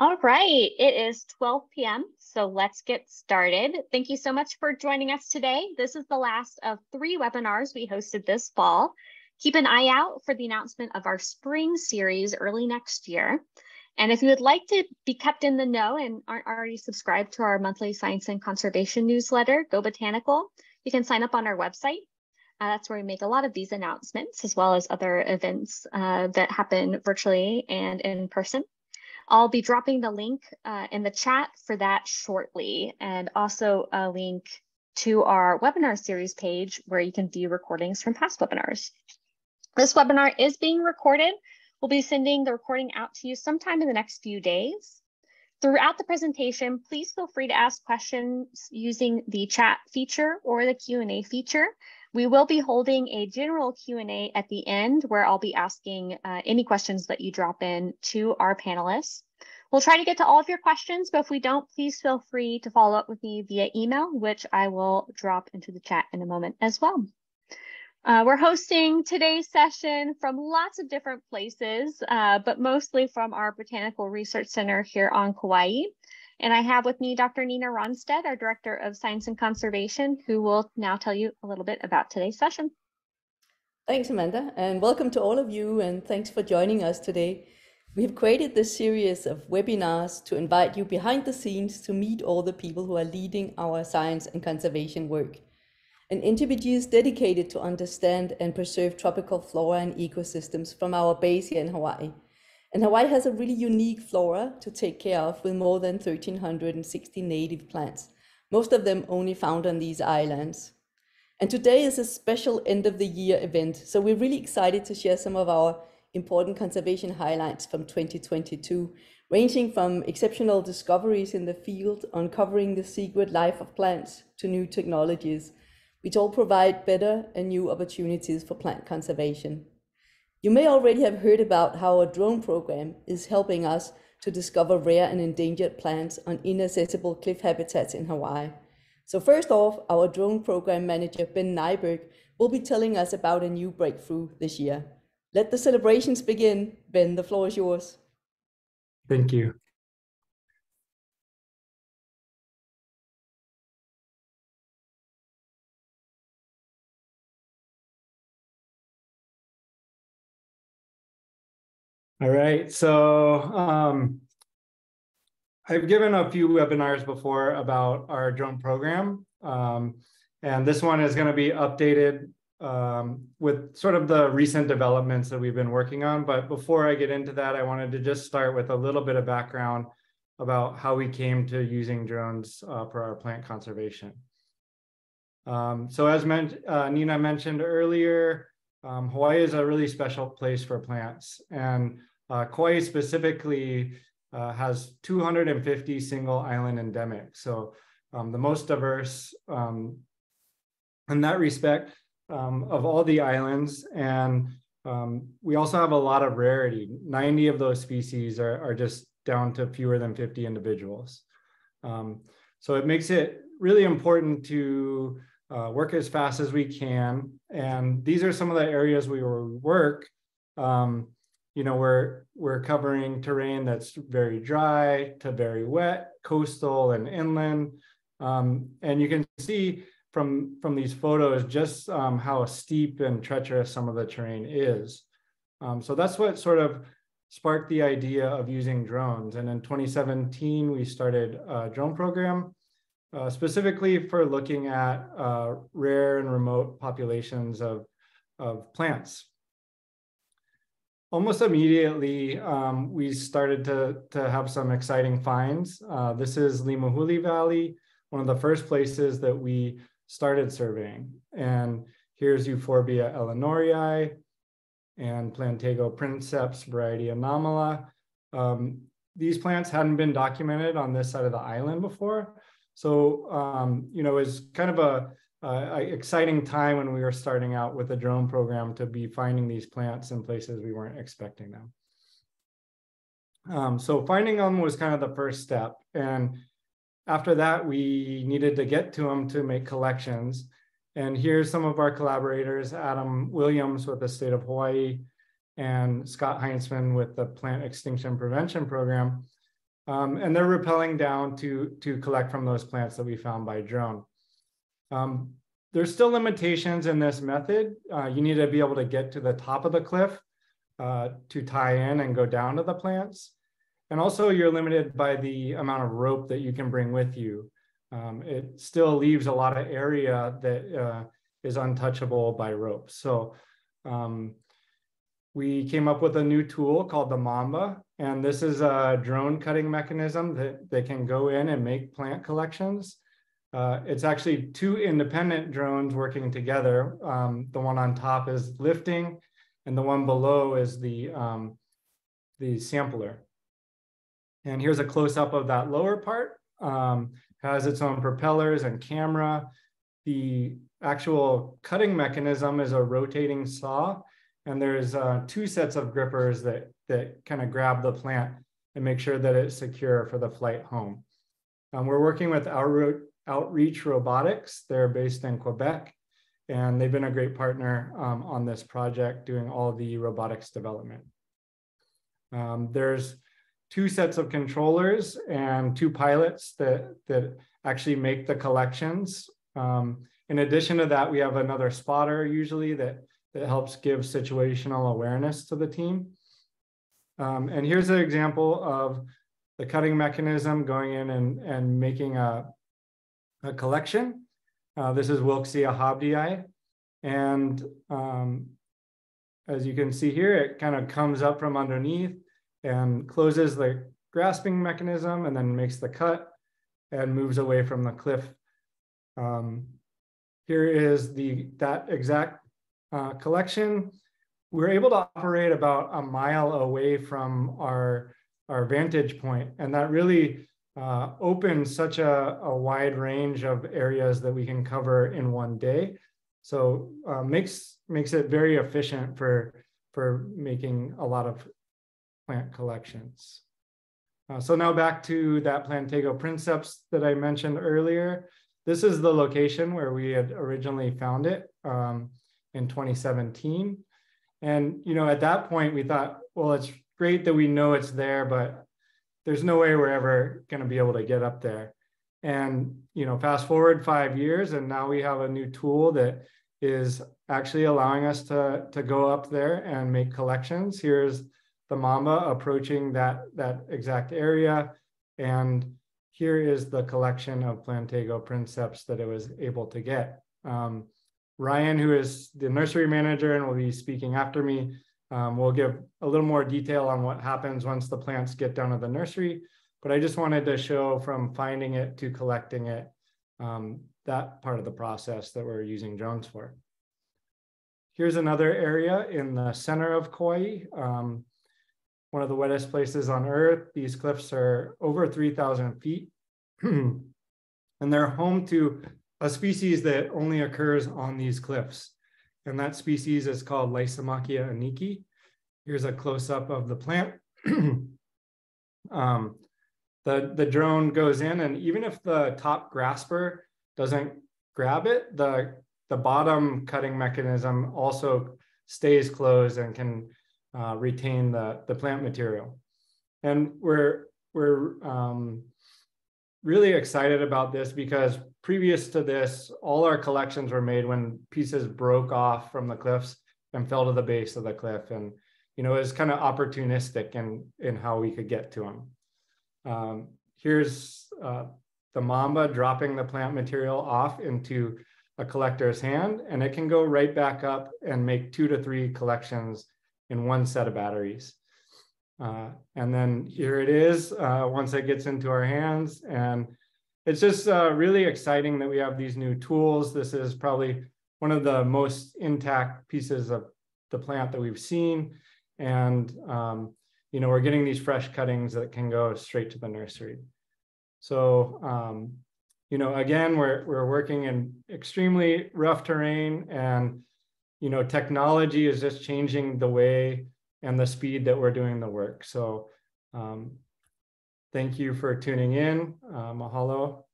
All right, it is 12 p.m., so let's get started. Thank you so much for joining us today. This is the last of three webinars we hosted this fall. Keep an eye out for the announcement of our spring series early next year. And if you would like to be kept in the know and aren't already subscribed to our monthly science and conservation newsletter, Go Botanical, you can sign up on our website. Uh, that's where we make a lot of these announcements, as well as other events uh, that happen virtually and in person. I'll be dropping the link uh, in the chat for that shortly, and also a link to our webinar series page where you can view recordings from past webinars. This webinar is being recorded We'll be sending the recording out to you sometime in the next few days. Throughout the presentation, please feel free to ask questions using the chat feature or the Q&A feature. We will be holding a general Q&A at the end where I'll be asking uh, any questions that you drop in to our panelists. We'll try to get to all of your questions, but if we don't, please feel free to follow up with me via email, which I will drop into the chat in a moment as well. Uh, we're hosting today's session from lots of different places, uh, but mostly from our Botanical Research Center here on Kauai. And I have with me Dr. Nina Ronstedt, our Director of Science and Conservation, who will now tell you a little bit about today's session. Thanks, Amanda, and welcome to all of you, and thanks for joining us today. We have created this series of webinars to invite you behind the scenes to meet all the people who are leading our science and conservation work. And NTBG is dedicated to understand and preserve tropical flora and ecosystems from our base here in Hawaii. And Hawaii has a really unique flora to take care of with more than 1,360 native plants, most of them only found on these islands. And today is a special end of the year event, so we're really excited to share some of our important conservation highlights from 2022, ranging from exceptional discoveries in the field, uncovering the secret life of plants, to new technologies which all provide better and new opportunities for plant conservation. You may already have heard about how our drone program is helping us to discover rare and endangered plants on inaccessible cliff habitats in Hawaii. So first off, our drone program manager, Ben Nyberg, will be telling us about a new breakthrough this year. Let the celebrations begin. Ben, the floor is yours. Thank you. All right, so um, I've given a few webinars before about our drone program. Um, and this one is gonna be updated um, with sort of the recent developments that we've been working on. But before I get into that, I wanted to just start with a little bit of background about how we came to using drones uh, for our plant conservation. Um, so as men uh, Nina mentioned earlier, um, Hawaii is a really special place for plants. And uh, specifically uh, has 250 single island endemic. So um, the most diverse um, in that respect um, of all the islands. And um, we also have a lot of rarity. 90 of those species are, are just down to fewer than 50 individuals. Um, so it makes it really important to uh, work as fast as we can. And these are some of the areas we work. Um, you know, we're we're covering terrain that's very dry to very wet, coastal and inland. Um, and you can see from from these photos just um, how steep and treacherous some of the terrain is. Um, so that's what sort of sparked the idea of using drones. And in 2017, we started a drone program uh, specifically for looking at uh, rare and remote populations of, of plants almost immediately, um, we started to, to have some exciting finds. Uh, this is Limahuli Valley, one of the first places that we started surveying. And here's Euphorbia eleanorii and Plantago princeps variety anomala. Um, these plants hadn't been documented on this side of the island before. So, um, you know, it's kind of a uh, exciting time when we were starting out with the drone program to be finding these plants in places we weren't expecting them. Um, so finding them was kind of the first step. And after that, we needed to get to them to make collections. And here's some of our collaborators, Adam Williams with the state of Hawaii and Scott Heinzman with the Plant Extinction Prevention Program. Um, and they're rappelling down to, to collect from those plants that we found by drone. Um, there's still limitations in this method. Uh, you need to be able to get to the top of the cliff uh, to tie in and go down to the plants. And also you're limited by the amount of rope that you can bring with you. Um, it still leaves a lot of area that uh, is untouchable by rope. So um, we came up with a new tool called the Mamba. And this is a drone cutting mechanism that, that can go in and make plant collections. Uh, it's actually two independent drones working together. Um, the one on top is lifting and the one below is the, um, the sampler. And here's a close up of that lower part. Um, has its own propellers and camera. The actual cutting mechanism is a rotating saw. And there's uh, two sets of grippers that, that kind of grab the plant and make sure that it's secure for the flight home. Um, we're working with our Outreach Robotics. They're based in Quebec, and they've been a great partner um, on this project doing all the robotics development. Um, there's two sets of controllers and two pilots that, that actually make the collections. Um, in addition to that, we have another spotter usually that, that helps give situational awareness to the team. Um, and here's an example of the cutting mechanism going in and, and making a, a collection. Uh, this is Wilkesia hobdii. And um, as you can see here, it kind of comes up from underneath and closes the grasping mechanism and then makes the cut and moves away from the cliff. Um, here is the that exact uh, collection. We're able to operate about a mile away from our, our vantage point, and that really uh, opens such a, a, wide range of areas that we can cover in one day. So uh, makes makes it very efficient for for making a lot of plant collections. Uh, so now back to that Plantago princeps that I mentioned earlier. This is the location where we had originally found it um, in 2017. And you know, at that point, we thought, well, it's great that we know it's there, but there's no way we're ever going to be able to get up there. And you know, fast forward five years, and now we have a new tool that is actually allowing us to to go up there and make collections. Here's the Mamba approaching that that exact area, and here is the collection of Plantago princeps that it was able to get. Um, Ryan, who is the nursery manager and will be speaking after me, um, we'll give a little more detail on what happens once the plants get down to the nursery. But I just wanted to show from finding it to collecting it, um, that part of the process that we're using drones for. Here's another area in the center of Kauai, um, one of the wettest places on earth. These cliffs are over 3,000 feet, and they're home to a species that only occurs on these cliffs and that species is called Lysimachia iniki. Here's a close-up of the plant. um, the, the drone goes in, and even if the top grasper doesn't grab it, the, the bottom cutting mechanism also stays closed and can uh, retain the, the plant material. And we're, we're um, really excited about this because previous to this, all our collections were made when pieces broke off from the cliffs and fell to the base of the cliff. And, you know, it was kind of opportunistic in, in how we could get to them. Um, here's uh, the mamba dropping the plant material off into a collector's hand, and it can go right back up and make two to three collections in one set of batteries. Uh, and then here it is uh, once it gets into our hands. And it's just uh, really exciting that we have these new tools. This is probably one of the most intact pieces of the plant that we've seen. And, um, you know, we're getting these fresh cuttings that can go straight to the nursery. So, um, you know, again, we're, we're working in extremely rough terrain and, you know, technology is just changing the way and the speed that we're doing the work. So um, thank you for tuning in. Uh, mahalo.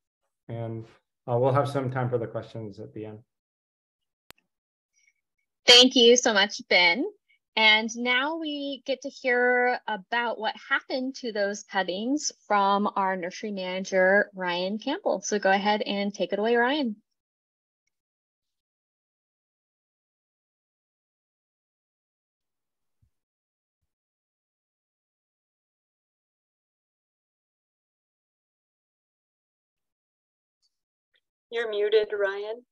And uh, we'll have some time for the questions at the end. Thank you so much, Ben. And now we get to hear about what happened to those cuttings from our nursery manager, Ryan Campbell. So go ahead and take it away, Ryan. You're muted, Ryan.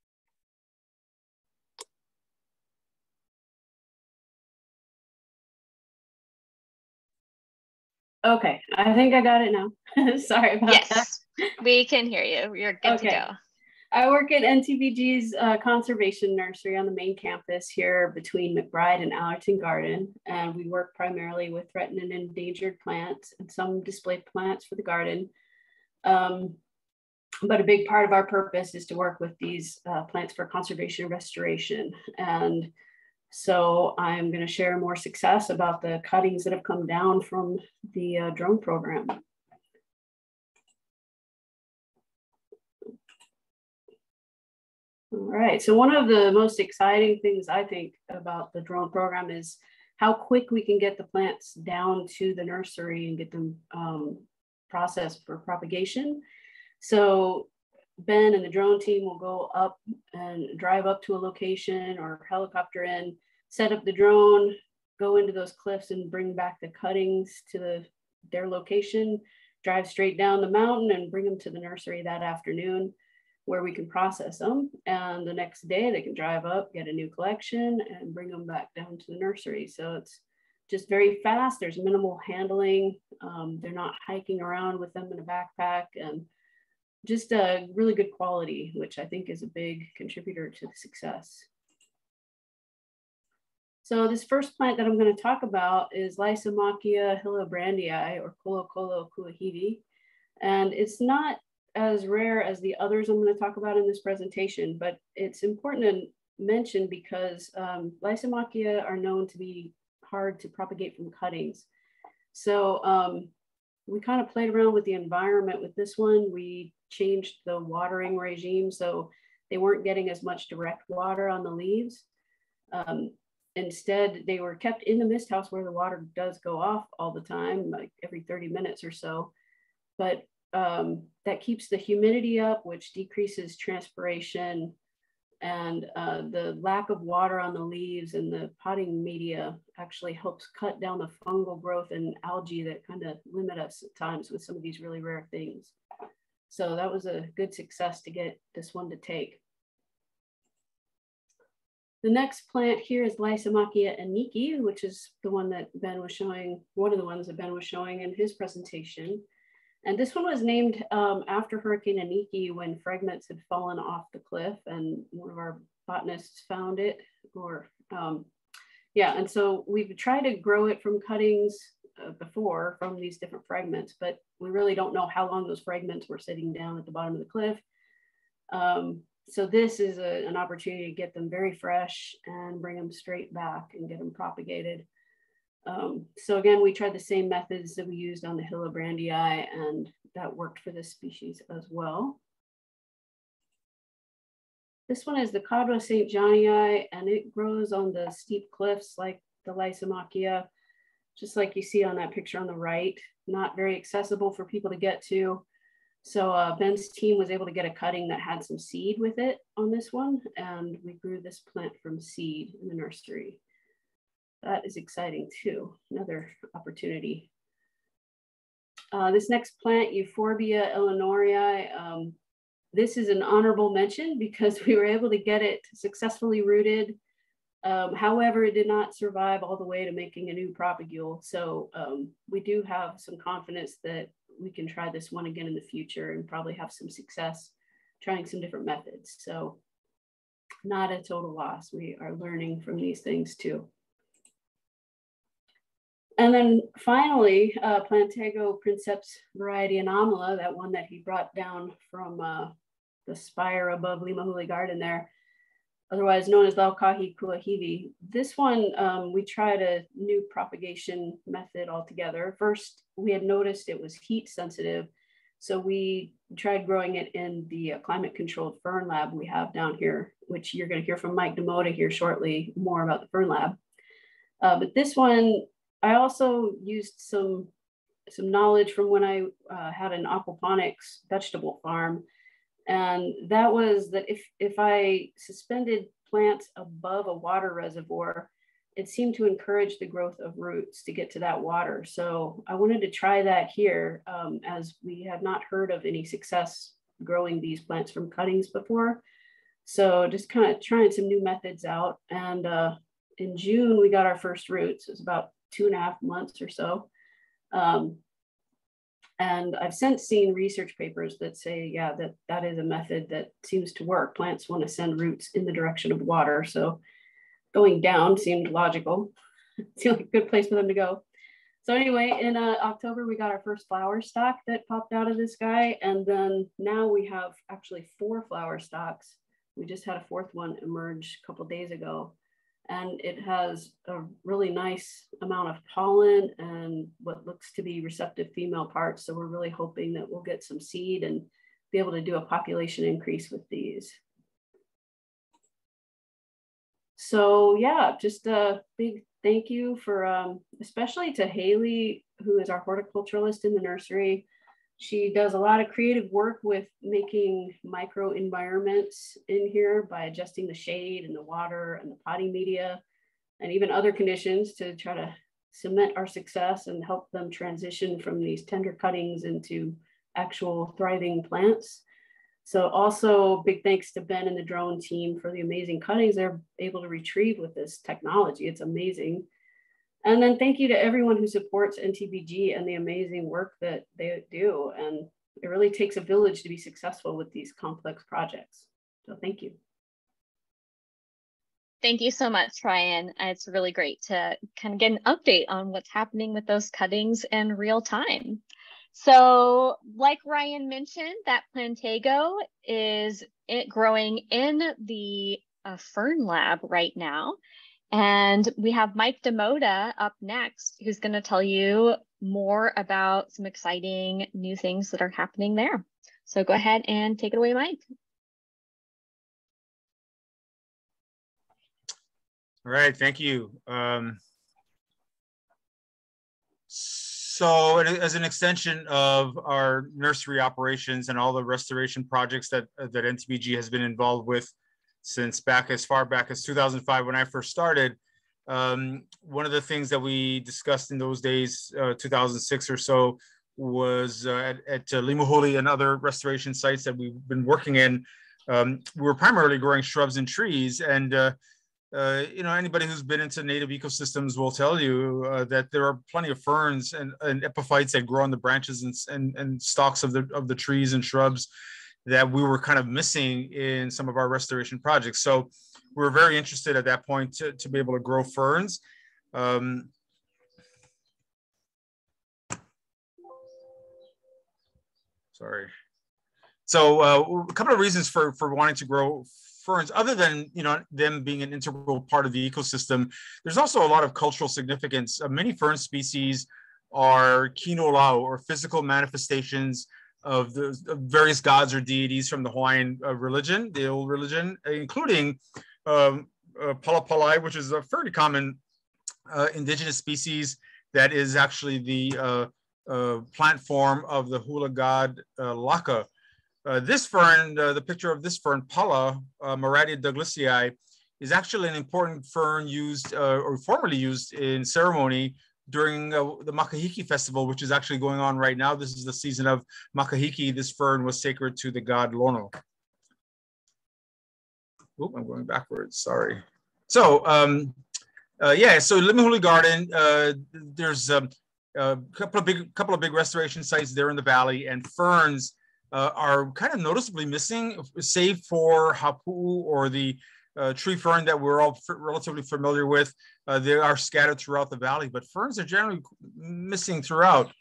Okay, I think I got it now. Sorry about yes, that. we can hear you. You're good okay. to go. I work at NTBG's uh, conservation nursery on the main campus here between McBride and Allerton Garden. And we work primarily with threatened and endangered plants and some display plants for the garden. Um, but a big part of our purpose is to work with these uh, plants for conservation and restoration. And so I'm going to share more success about the cuttings that have come down from the uh, drone program. All right, so one of the most exciting things I think about the drone program is how quick we can get the plants down to the nursery and get them um, processed for propagation. So Ben and the drone team will go up and drive up to a location or helicopter in, set up the drone, go into those cliffs and bring back the cuttings to the, their location, drive straight down the mountain and bring them to the nursery that afternoon where we can process them. And the next day they can drive up, get a new collection and bring them back down to the nursery. So it's just very fast. There's minimal handling. Um, they're not hiking around with them in a backpack and just a really good quality, which I think is a big contributor to the success. So this first plant that I'm going to talk about is Lysimachia hillebrandii or Kolokolo kuahivi. And it's not as rare as the others I'm going to talk about in this presentation, but it's important to mention because um, Lysimachia are known to be hard to propagate from cuttings. So um, we kind of played around with the environment with this one. We changed the watering regime so they weren't getting as much direct water on the leaves. Um, instead, they were kept in the mist house where the water does go off all the time, like every 30 minutes or so. But um, that keeps the humidity up, which decreases transpiration. And uh, the lack of water on the leaves and the potting media actually helps cut down the fungal growth and algae that kind of limit us at times with some of these really rare things. So that was a good success to get this one to take. The next plant here is Lysimachia iniki, which is the one that Ben was showing, one of the ones that Ben was showing in his presentation. And this one was named um, after Hurricane Iniki when fragments had fallen off the cliff and one of our botanists found it or um, yeah. And so we've tried to grow it from cuttings uh, before from these different fragments, but we really don't know how long those fragments were sitting down at the bottom of the cliff. Um, so this is a, an opportunity to get them very fresh and bring them straight back and get them propagated. Um, so again, we tried the same methods that we used on the Hillebrandii and that worked for this species as well. This one is the Kadua St. Johnii and it grows on the steep cliffs like the Lysimachia just like you see on that picture on the right, not very accessible for people to get to. So uh, Ben's team was able to get a cutting that had some seed with it on this one, and we grew this plant from seed in the nursery. That is exciting too, another opportunity. Uh, this next plant, Euphorbia eleanorii, um, this is an honorable mention because we were able to get it successfully rooted um, however, it did not survive all the way to making a new propagule. So um, we do have some confidence that we can try this one again in the future and probably have some success trying some different methods. So not a total loss. We are learning from these things too. And then finally, uh, Plantago princeps variety anomala, that one that he brought down from uh, the spire above Limahuli Garden there, otherwise known as Laukahi Kuahivi. This one, um, we tried a new propagation method altogether. First, we had noticed it was heat sensitive. So we tried growing it in the uh, climate controlled fern lab we have down here, which you're gonna hear from Mike DeMotta here shortly, more about the fern lab. Uh, but this one, I also used some some knowledge from when I uh, had an aquaponics vegetable farm. And that was that if, if I suspended plants above a water reservoir, it seemed to encourage the growth of roots to get to that water. So I wanted to try that here um, as we have not heard of any success growing these plants from cuttings before. So just kind of trying some new methods out. And uh, in June, we got our first roots. It was about two and a half months or so. Um, and I've since seen research papers that say, yeah, that that is a method that seems to work. Plants want to send roots in the direction of water. So going down seemed logical. seemed like a good place for them to go. So anyway, in uh, October, we got our first flower stalk that popped out of this guy. And then now we have actually four flower stalks. We just had a fourth one emerge a couple days ago and it has a really nice amount of pollen and what looks to be receptive female parts. So we're really hoping that we'll get some seed and be able to do a population increase with these. So yeah, just a big thank you for, um, especially to Haley, who is our horticulturalist in the nursery. She does a lot of creative work with making micro environments in here by adjusting the shade and the water and the potting media and even other conditions to try to cement our success and help them transition from these tender cuttings into actual thriving plants. So also big thanks to Ben and the drone team for the amazing cuttings they're able to retrieve with this technology. It's amazing. And then thank you to everyone who supports NTBG and the amazing work that they do. And it really takes a village to be successful with these complex projects. So thank you. Thank you so much, Ryan. It's really great to kind of get an update on what's happening with those cuttings in real time. So like Ryan mentioned, that Plantago is growing in the uh, Fern Lab right now. And we have Mike DeMotta up next, who's going to tell you more about some exciting new things that are happening there. So go ahead and take it away, Mike. All right, thank you. Um, so as an extension of our nursery operations and all the restoration projects that, that NTBG has been involved with since back as far back as 2005 when I first started. Um, one of the things that we discussed in those days, uh, 2006 or so, was uh, at, at uh, Limahuli and other restoration sites that we've been working in. Um, we were primarily growing shrubs and trees, and uh, uh, you know anybody who's been into native ecosystems will tell you uh, that there are plenty of ferns and, and epiphytes that grow on the branches and, and, and stalks of the of the trees and shrubs that we were kind of missing in some of our restoration projects. So we were very interested at that point to, to be able to grow ferns. Um, sorry. So uh, a couple of reasons for, for wanting to grow ferns, other than you know them being an integral part of the ecosystem, there's also a lot of cultural significance. Uh, many fern species are kino lau or physical manifestations of the various gods or deities from the Hawaiian uh, religion, the old religion, including um, uh, Palapalai, which is a fairly common uh, indigenous species that is actually the uh, uh plant form of the hula god uh, Laka. This fern, the picture of this fern, Pala, uh, Marattia douglasii, is actually an important fern used or formerly used in ceremony during uh, the Makahiki festival, which is actually going on right now. This is the season of Makahiki. This fern was sacred to the god Lono. Oh, I'm going backwards, sorry. So um, uh, yeah, so Limahuli Garden, uh, there's um, a couple of big couple of big restoration sites there in the valley, and ferns uh, are kind of noticeably missing, save for hapu or the uh, tree fern that we're all relatively familiar with. Uh, they are scattered throughout the valley, but ferns are generally missing throughout.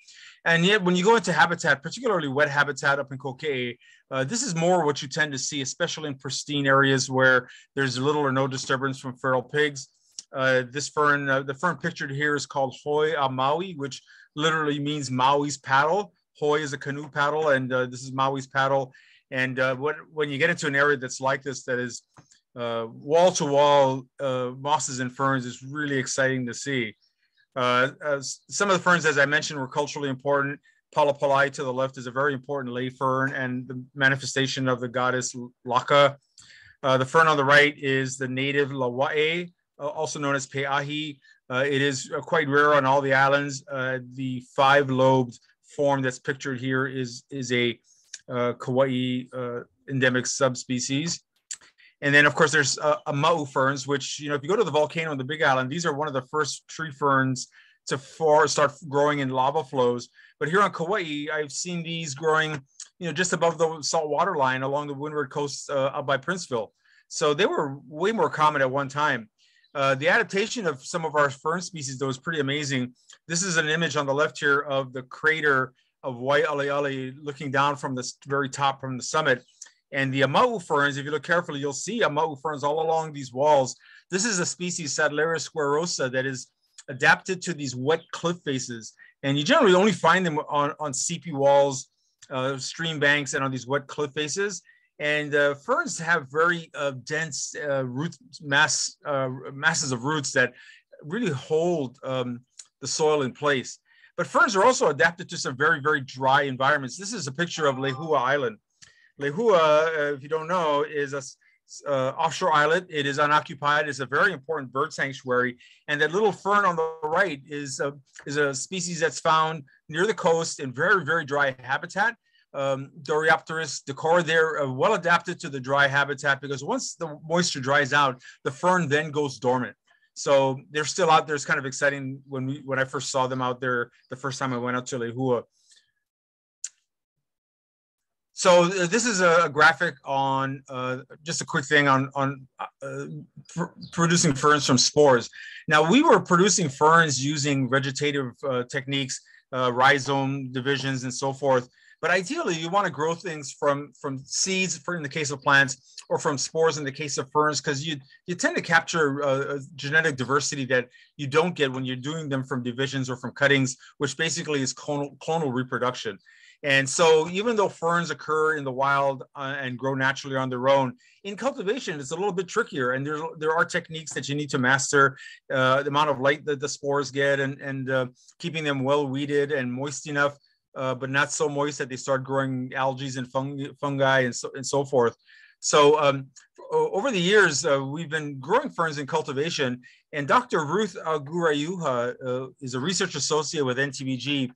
And yet, when you go into habitat, particularly wet habitat up in Kokee, uh, this is more what you tend to see, especially in pristine areas where there's little or no disturbance from feral pigs. Uh, this fern, uh, the fern pictured here is called Hoi a Maui, which literally means Maui's paddle. Hoi is a canoe paddle, and uh, this is Maui's paddle. And uh, what, when you get into an area that's like this, that is wall to wall uh, mosses and ferns is really exciting to see. Uh, some of the ferns, as I mentioned, were culturally important. Palapalai to the left is a very important lay fern and the manifestation of the goddess Laka. Uh, the fern on the right is the native Lawae, uh, also known as Pe'ahi. Uh, it is quite rare on all the islands. the five-lobed form that's pictured here is, is a Kauai endemic subspecies. And then, of course, there's uh, Ama'u ferns, which, you know, if you go to the volcano on the Big Island, these are one of the first tree ferns to for, start growing in lava flows. But here on Kauai, I've seen these growing, you know, just above the salt water line along the windward coast uh, up by Princeville. So they were way more common at one time. Uh, the adaptation of some of our fern species, though, is pretty amazing. This is an image on the left here of the crater of White Waialeale looking down from the very top from the summit. And the Ama'u ferns, if you look carefully, you'll see Ama'u ferns all along these walls. This is a species, Sadleria squarosa, that is adapted to these wet cliff faces. And you generally only find them on, on seepy walls, uh, stream banks, and on these wet cliff faces. And uh, ferns have very uh, dense uh, root mass uh, masses of roots that really hold um, the soil in place. But ferns are also adapted to some very, very dry environments. This is a picture of Lehua Island. Lehua, uh, if you don't know, is a uh, offshore islet. It is unoccupied. It's a very important bird sanctuary. And that little fern on the right is a, is a species that's found near the coast in very, very dry habitat. Um, Doryopteris decor, they're uh, well adapted to the dry habitat because once the moisture dries out, the fern then goes dormant. So they're still out there. It's kind of exciting when we when I first saw them out there the first time I went out to Lehua. So uh, this is a, graphic on uh, just a quick thing on on uh, pr producing ferns from spores. Now we were producing ferns using vegetative uh, techniques, uh, rhizome divisions, and so forth. But ideally, you want to grow things from from seeds, for in the case of plants, or from spores in the case of ferns, because you you tend to capture uh, genetic diversity that you don't get when you're doing them from divisions or from cuttings, which basically is clonal, clonal reproduction. And so, even though ferns occur in the wild uh, and grow naturally on their own, in cultivation, it's a little bit trickier. And there, there are techniques that you need to master uh, the amount of light that the spores get and, and uh, keeping them well weeded and moist enough, uh, but not so moist that they start growing algae and fungi, fungi and, so, and so forth. So, um, over the years, uh, we've been growing ferns in cultivation. And Dr. Ruth Aguraiuja uh, is a research associate with NTBG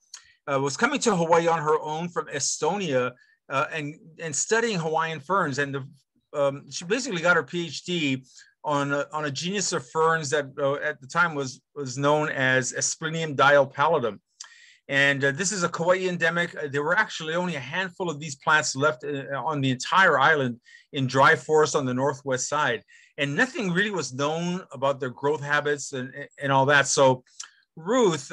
uh, was coming to Hawaii on her own from Estonia uh, and, and studying Hawaiian ferns. And the, um, she basically got her PhD on a, on a genus of ferns that uh, at the time was, was known as Asplenium dielpallidum. And uh, this is a Kauai endemic. Uh, there were actually only a handful of these plants left uh, on the entire island in dry forest on the northwest side. And nothing really was known about their growth habits and, and all that. So Ruth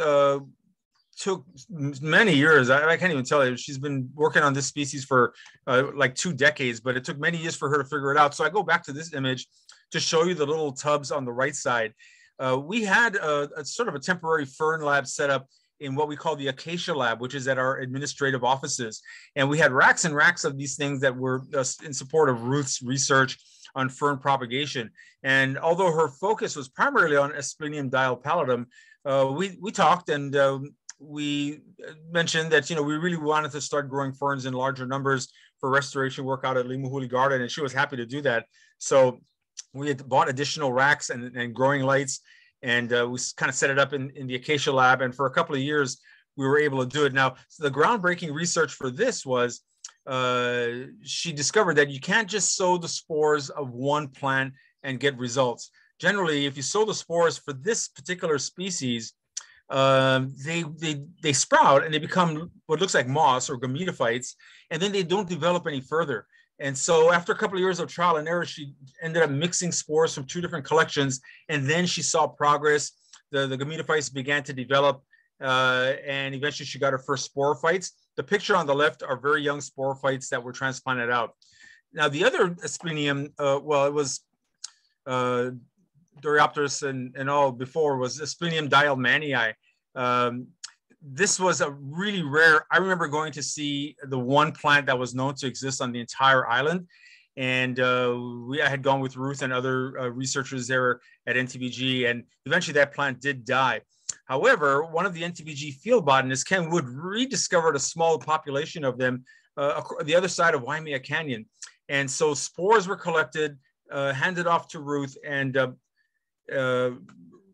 took many years. I, I, can't even tell you. She's been working on this species for uh, like two decades, but it took many years for her to figure it out. So I go back to this image to show you the little tubs on the right side. Uh, we had a, a, sort of a temporary fern lab set up in what we call the Acacia Lab, which is at our administrative offices. And we had racks and racks of these things that were uh, in support of Ruth's research on fern propagation. And although her focus was primarily on Asplenium dielpallidum, uh, we, we talked and um, we mentioned that you know we really wanted to start growing ferns in larger numbers for restoration work out at Limahuli Garden, and she was happy to do that. So we had bought additional racks and, and growing lights, and uh, we kind of set it up in, in the Acacia Lab. And for a couple of years, we were able to do it. Now, so the groundbreaking research for this was uh, she discovered that you can't just sow the spores of one plant and get results. Generally, if you sow the spores for this particular species, um, they, they, they sprout and they become what looks like moss or gametophytes, and then they don't develop any further. And so after a couple of years of trial and error, she ended up mixing spores from two different collections, and then she saw progress. The, the gametophytes began to develop, uh, and eventually she got her first sporophytes. The picture on the left are very young sporophytes that were transplanted out. Now the other asplenium, uh, well, it was uh, Doryopteris and, and all before was Asplenium dielmannii. Um, this was a really rare, I remember going to see the one plant that was known to exist on the entire island. And uh, we I had gone with Ruth and other uh, researchers there at NTBG, and eventually that plant did die. However, one of the NTBG field botanists, Ken Wood, rediscovered a small population of them uh, the other side of Waimea Canyon. And so spores were collected, uh, handed off to Ruth, and uh,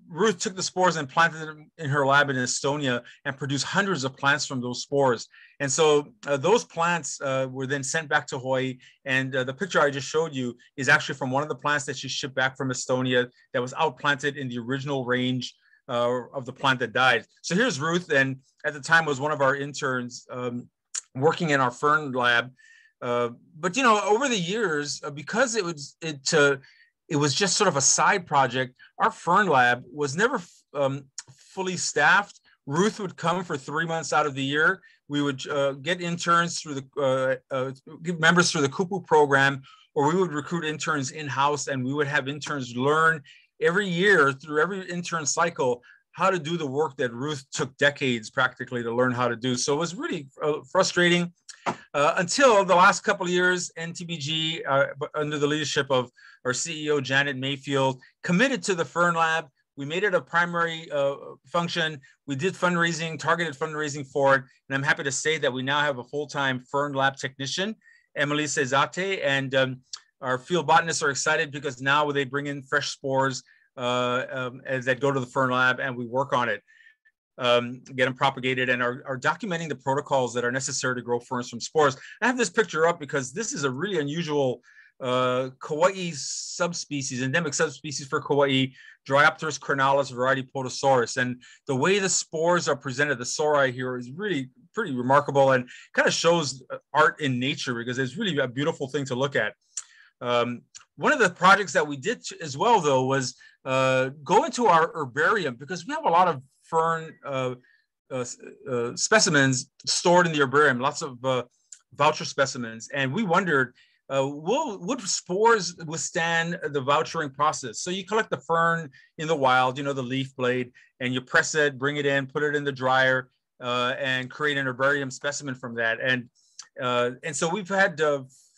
Ruth took the spores and planted them in her lab in Estonia and produced hundreds of plants from those spores. And so uh, those plants uh, were then sent back to Hawaii. And uh, the picture I just showed you is actually from one of the plants that she shipped back from Estonia that was outplanted in the original range uh, of the plant that died. So here's Ruth, and at the time was one of our interns um, working in our fern lab. Uh, but you know, over the years, uh, because it was it it was just sort of a side project. Our fern lab was never um, fully staffed. Ruth would come for three months out of the year. We would uh, get interns through the uh, uh, members through the Kupu program, or we would recruit interns in house, and we would have interns learn every year through every intern cycle how to do the work that Ruth took decades practically to learn how to do. So it was really uh, frustrating uh, until the last couple of years, NTBG, uh, under the leadership of our CEO, Janet Mayfield, committed to the Fern Lab. We made it a primary uh, function. We did fundraising, targeted fundraising for it. And I'm happy to say that we now have a full-time Fern Lab technician, Emily Cezate, and um, our field botanists are excited because now they bring in fresh spores uh, um, that go to the Fern Lab and we work on it um, get them propagated and are, are documenting the protocols that are necessary to grow ferns from spores. I have this picture up because this is a really unusual uh, Kauai subspecies, endemic subspecies for Kauai, Dryopteris crinalis variety podosorus. And the way the spores are presented, the sori here is really pretty remarkable and kind of shows art in nature because it's really a beautiful thing to look at. Um, one of the projects that we did as well, though, was uh, go into our herbarium because we have a lot of fern uh, uh, uh, specimens stored in the herbarium, lots of uh, voucher specimens. And we wondered, uh, will, would spores withstand the vouchering process? So you collect the fern in the wild, you know, the leaf blade, and you press it, bring it in, put it in the dryer, and create an herbarium specimen from that. And and so we've had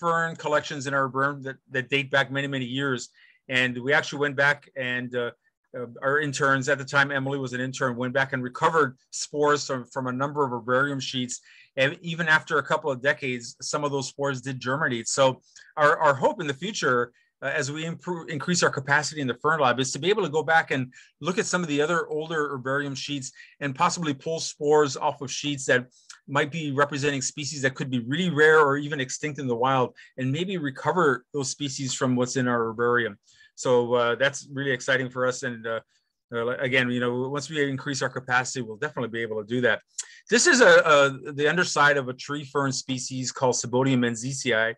fern collections in our herbarium that, that date back many, many years. And we actually went back and uh, our interns at the time, Emily was an intern, went back and recovered spores from, from a number of herbarium sheets. And even after a couple of decades, some of those spores did germinate. So our, our hope in the future, uh, as we improve, increase our capacity in the Fern Lab, is to be able to go back and look at some of the other older herbarium sheets and possibly pull spores off of sheets that might be representing species that could be really rare or even extinct in the wild, and maybe recover those species from what's in our herbarium. So uh, that's really exciting for us. And uh, uh, again, you know, once we increase our capacity, we'll definitely be able to do that. This is a, a the underside of a tree fern species called Cibotium menziesii.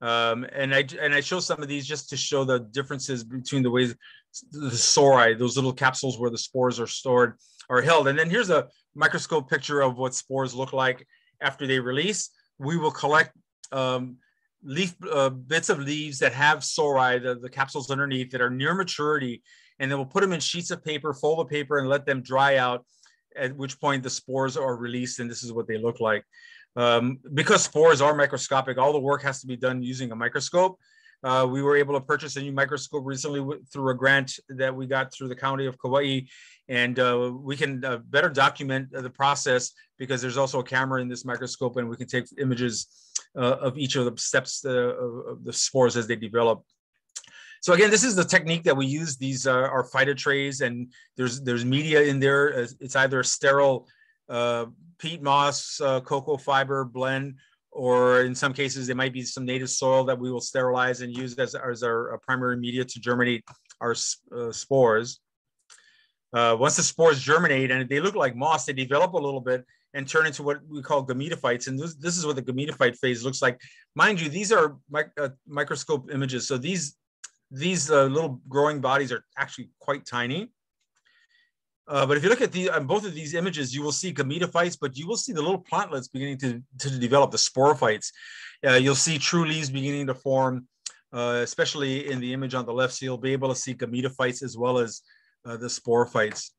Um, and I and I show some of these just to show the differences between the ways the sori, those little capsules where the spores are stored, are held. And then here's a microscope picture of what spores look like after they release. We will collect um, leaf uh, bits of leaves that have sori, the, the capsules underneath that are near maturity, and then we'll put them in sheets of paper, fold the paper, and let them dry out. At which point the spores are released, and this is what they look like. Um, because spores are microscopic, all the work has to be done using a microscope. Uh, we were able to purchase a new microscope recently through a grant that we got through the county of Kauai, and uh, we can uh, better document the process because there's also a camera in this microscope, and we can take images of each of the steps uh, of the spores as they develop. So again, this is the technique that we use. These are, are phytotrays, and there's there's media in there. It's either a sterile uh, peat moss, cocoa fiber blend, or in some cases, there might be some native soil that we will sterilize and use as, as our primary media to germinate our uh, spores. Uh, once the spores germinate and they look like moss, they develop a little bit and turn into what we call gametophytes. And this, this is what the gametophyte phase looks like. Mind you, these are mic uh, microscope images. So these, these uh, little growing bodies are actually quite tiny. Uh, but if you look at the on both of these images, you will see gametophytes, but you will see the little plantlets beginning to, to develop the sporophytes. Uh, you'll see true leaves beginning to form, uh, especially in the image on the left. So you'll be able to see gametophytes as well as uh, the sporophytes.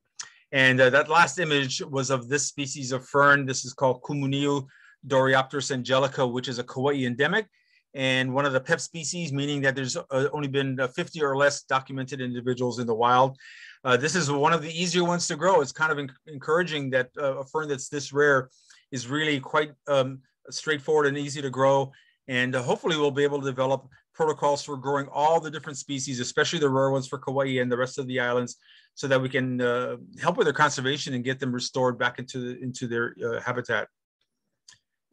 And uh, that last image was of this species of fern. This is called Kumunio Doryopteris angelica, which is a Kauai endemic. and one of the PEP species, meaning that there's uh, only been uh, 50 or less documented individuals in the wild. Uh, this is one of the easier ones to grow. It's kind of encouraging that uh, a fern that's this rare is really quite um, straightforward and easy to grow. And uh, hopefully we'll be able to develop protocols for growing all the different species, especially the rare ones for Kauai and the rest of the islands, so that we can uh, help with their conservation and get them restored back into, into their habitat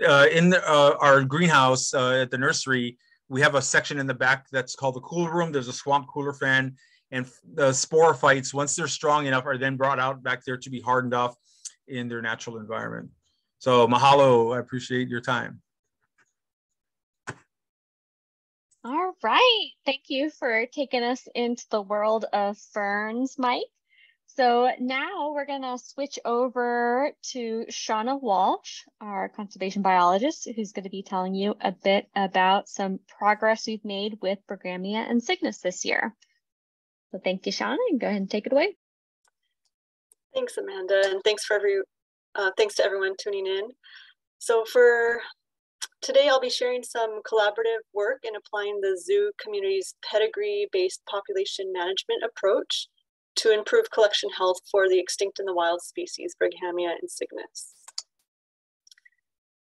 uh, in the, uh, our greenhouse uh, at the nursery, we have a section in the back that's called the cooler room. There's a swamp cooler fan, and the sporophytes, once they're strong enough, are then brought out back there to be hardened off in their natural environment. So mahalo, I appreciate your time. All right. Thank you for taking us into the world of ferns, Mike. So now we're going to switch over to Shauna Walsh, our conservation biologist, who's going to be telling you a bit about some progress we've made with Brighamia insignis this year. So thank you, Shauna, and go ahead and take it away. Thanks, Amanda, and thanks for every, uh, thanks to everyone tuning in. So for today, I'll be sharing some collaborative work in applying the zoo community's pedigree-based population management approach to improve collection health for the extinct in the wild species, Brighamia insignis.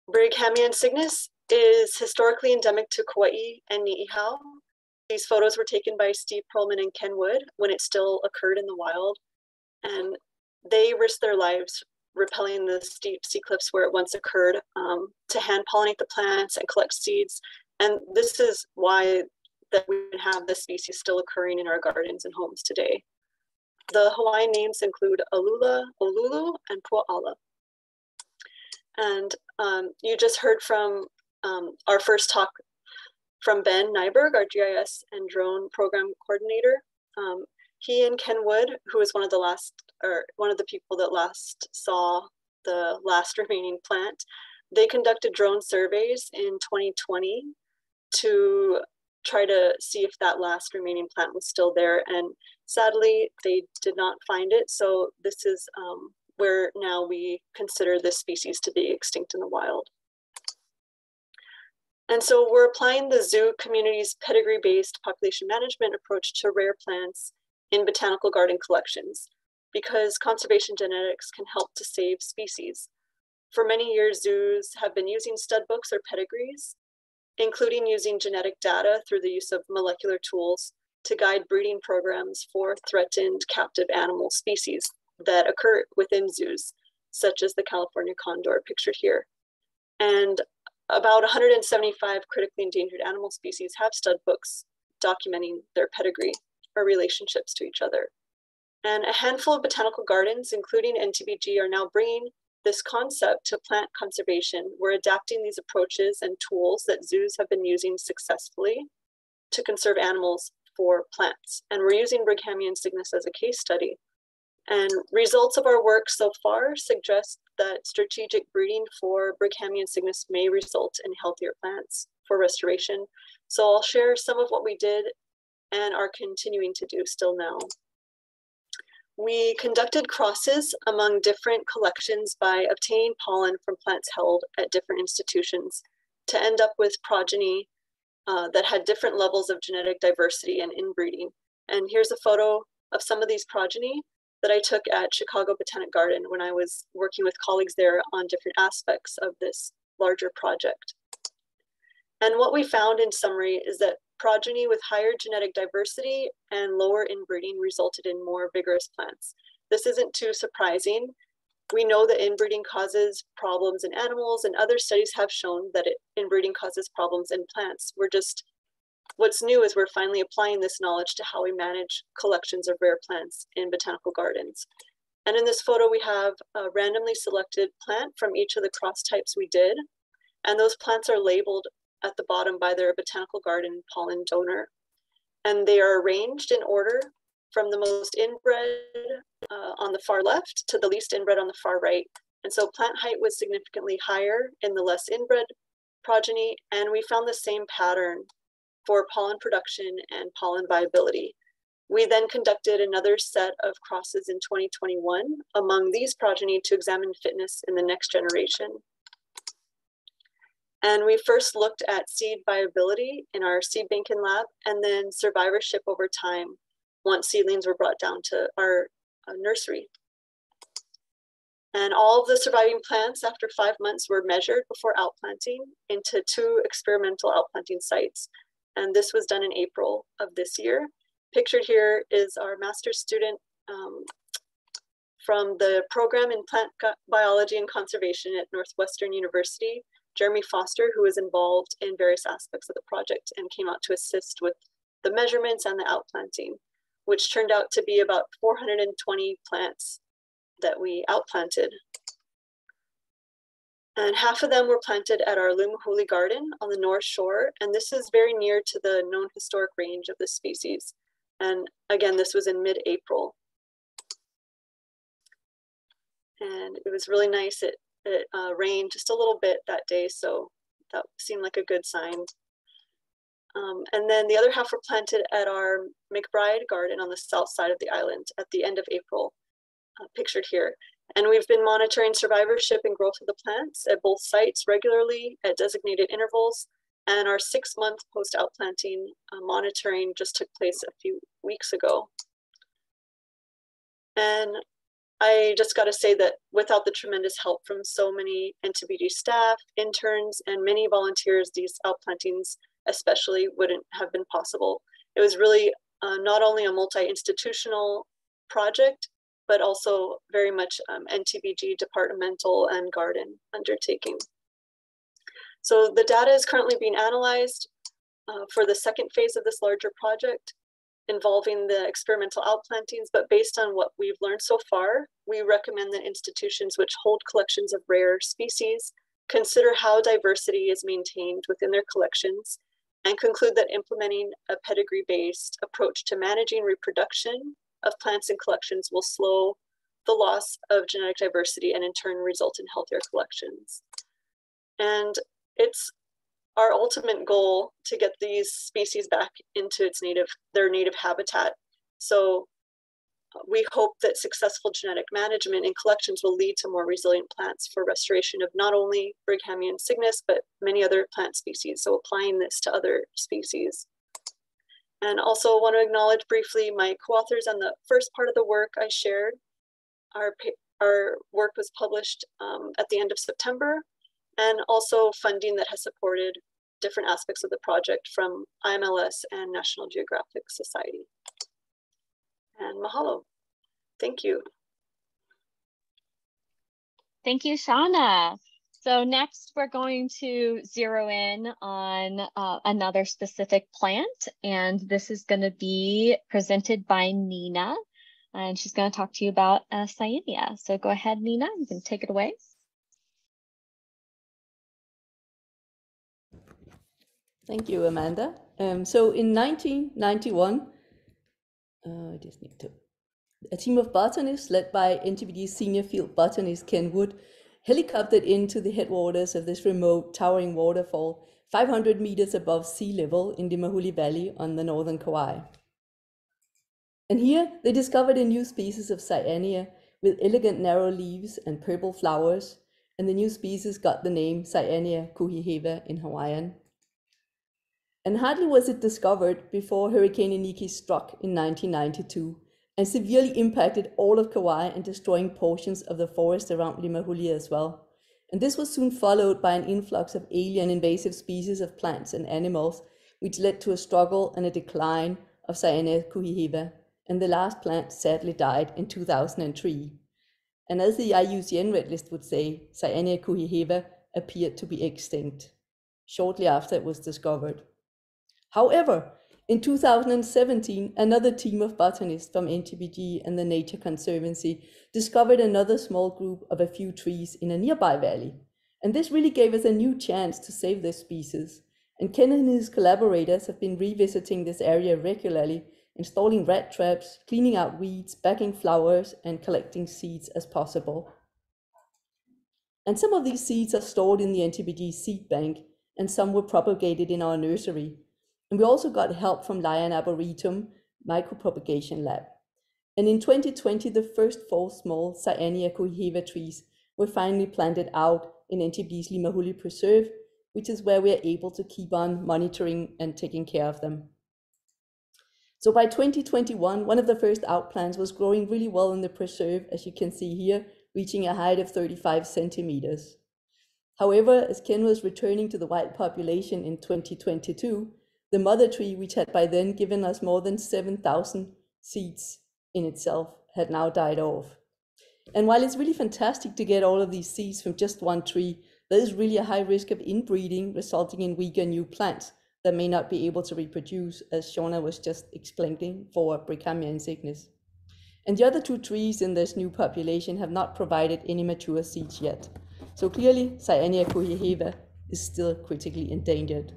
Brighamia insignis is historically endemic to Kauai and Ni'ihau. These photos were taken by Steve Perlman and Ken Wood when it still occurred in the wild. And they risked their lives repelling the steep sea cliffs where it once occurred um, to hand pollinate the plants and collect seeds. And this is why that we have this species still occurring in our gardens and homes today. The Hawaiian names include Alula, Olulu, and Pua'ala. And um, you just heard from um, our first talk from Ben Nyberg, our GIS and drone program coordinator. Um, he and Ken Wood, who was one of the last, or one of the people that last saw the last remaining plant, they conducted drone surveys in 2020 to try to see if that last remaining plant was still there. And sadly, they did not find it. So this is um, where now we consider this species to be extinct in the wild. And so we're applying the zoo community's pedigree-based population management approach to rare plants in botanical garden collections because conservation genetics can help to save species. For many years, zoos have been using stud books or pedigrees including using genetic data through the use of molecular tools to guide breeding programs for threatened captive animal species that occur within zoos, such as the California condor pictured here. And about 175 critically endangered animal species have stud books documenting their pedigree or relationships to each other. And a handful of botanical gardens, including NTBG, are now bringing this concept to plant conservation, we're adapting these approaches and tools that zoos have been using successfully to conserve animals for plants. And we're using Brighamia insignis as a case study. And results of our work so far suggest that strategic breeding for Brighamia insignis may result in healthier plants for restoration. So I'll share some of what we did and are continuing to do still now. We conducted crosses among different collections by obtaining pollen from plants held at different institutions to end up with progeny uh, that had different levels of genetic diversity and inbreeding. And here's a photo of some of these progeny that I took at Chicago Botanic Garden when I was working with colleagues there on different aspects of this larger project. And what we found in summary is that progeny with higher genetic diversity and lower inbreeding resulted in more vigorous plants. This isn't too surprising. We know that inbreeding causes problems in animals, and other studies have shown that it, inbreeding causes problems in plants. We're just, what's new is we're finally applying this knowledge to how we manage collections of rare plants in botanical gardens. And in this photo, we have a randomly selected plant from each of the cross types we did. And those plants are labeled at the bottom by their botanical garden pollen donor. And they are arranged in order from the most inbred uh, on the far left to the least inbred on the far right. And so plant height was significantly higher in the less inbred progeny, and we found the same pattern for pollen production and pollen viability. We then conducted another set of crosses in 2021 among these progeny to examine fitness in the next generation. And we first looked at seed viability in our seed banking lab and then survivorship over time once seedlings were brought down to our uh, nursery. And all of the surviving plants after five months were measured before outplanting into two experimental outplanting sites. And this was done in April of this year. Pictured here is our master's student um, from the program in plant biology and conservation at Northwestern University, Jeremy Foster, who was involved in various aspects of the project and came out to assist with the measurements and the outplanting, which turned out to be about 420 plants that we outplanted. And half of them were planted at our Limahuli garden on the North Shore. And this is very near to the known historic range of this species. And again, this was in mid-April. And it was really nice. It, it uh, rained just a little bit that day, so that seemed like a good sign. Um, and then the other half were planted at our McBride garden on the south side of the island at the end of April, uh, pictured here. And we've been monitoring survivorship and growth of the plants at both sites regularly at designated intervals. And our six month post outplanting uh, monitoring just took place a few weeks ago. And I just got to say that without the tremendous help from so many NTBG staff, interns, and many volunteers, these outplantings especially wouldn't have been possible. It was really uh, not only a multi-institutional project, but also very much um, NTBG departmental and garden undertaking. So the data is currently being analyzed uh, for the second phase of this larger project involving the experimental outplantings, but based on what we've learned so far, we recommend that institutions which hold collections of rare species consider how diversity is maintained within their collections and conclude that implementing a pedigree-based approach to managing reproduction of plants and collections will slow the loss of genetic diversity and in turn result in healthier collections. And it's our ultimate goal to get these species back into its native their native habitat. So uh, we hope that successful genetic management and collections will lead to more resilient plants for restoration of not only Brighamia insignis, but many other plant species. So applying this to other species. And also want to acknowledge briefly my co-authors on the first part of the work I shared. Our, our work was published um, at the end of September and also funding that has supported different aspects of the project from IMLS and National Geographic Society. And mahalo. Thank you. Thank you, Shauna. So next we're going to zero in on uh, another specific plant and this is going to be presented by Nina and she's going to talk to you about uh, Cyanea. So go ahead, Nina, you can take it away. Thank you, Amanda. Um, so in 1991, uh, I just need to, a team of botanists led by NTBG senior field botanist Ken Wood helicoptered into the headwaters of this remote towering waterfall 500 meters above sea level in the Mahuli Valley on the northern Kauai. And here they discovered a new species of Cyanea with elegant narrow leaves and purple flowers, and the new species got the name Cyanea kuhihewa in Hawaiian. And hardly was it discovered before Hurricane Iniki struck in 1992 and severely impacted all of Kauai and destroying portions of the forest around Limahuli as well. And this was soon followed by an influx of alien invasive species of plants and animals, which led to a struggle and a decline of Cyanea kuhihewa. And the last plant sadly died in 2003. And as the IUCN Red List would say, Cyanea kuhihewa appeared to be extinct shortly after it was discovered. However, in 2017, another team of botanists from NTBG and the Nature Conservancy discovered another small group of a few trees in a nearby valley. And this really gave us a new chance to save this species. And Ken and his collaborators have been revisiting this area regularly, installing rat traps, cleaning out weeds, bagging flowers, and collecting seeds as possible. And some of these seeds are stored in the NTBG seed bank, and some were propagated in our nursery, and we also got help from Lyon Arboretum Micropropagation Lab. And in 2020, the first four small Cyanea kuhihewa trees were finally planted out in NTBG's Limahuli Preserve which is where we are able to keep on monitoring and taking care of them. So by 2021, one of the first outplants was growing really well in the preserve, as you can see here, reaching a height of 35 centimeters. However, as Ken was returning to the wild population in 2022, the mother tree, which had by then given us more than 7,000 seeds in itself, had now died off. And while it's really fantastic to get all of these seeds from just one tree, there is really a high risk of inbreeding, resulting in weaker new plants that may not be able to reproduce, as Shauna was just explaining, for Brighamia insignis. And the other two trees in this new population have not provided any mature seeds yet. So clearly, Cyanea kuhihewa is still critically endangered.